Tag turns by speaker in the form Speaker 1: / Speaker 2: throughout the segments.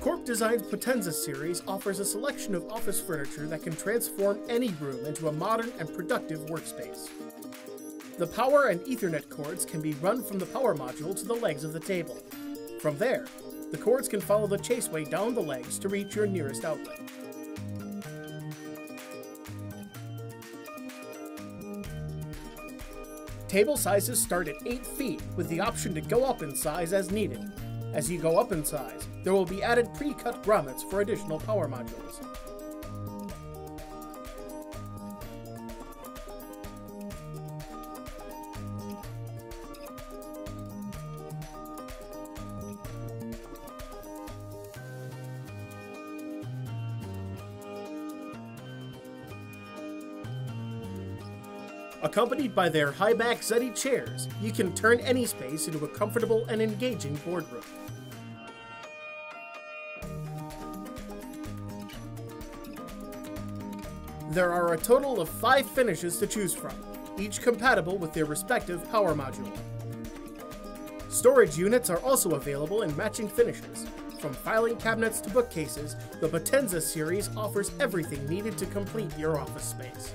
Speaker 1: Corp Design's Potenza series offers a selection of office furniture that can transform any room into a modern and productive workspace. The power and Ethernet cords can be run from the power module to the legs of the table. From there, the cords can follow the chaseway down the legs to reach your nearest outlet. Table sizes start at 8 feet with the option to go up in size as needed. As you go up in size, there will be added pre-cut grommets for additional power modules. Accompanied by their high-back Zeddy chairs, you can turn any space into a comfortable and engaging boardroom. There are a total of five finishes to choose from, each compatible with their respective power module. Storage units are also available in matching finishes. From filing cabinets to bookcases, the Potenza series offers everything needed to complete your office space.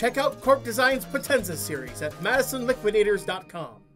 Speaker 1: Check out Corp Design's Potenza series at MadisonLiquidators.com.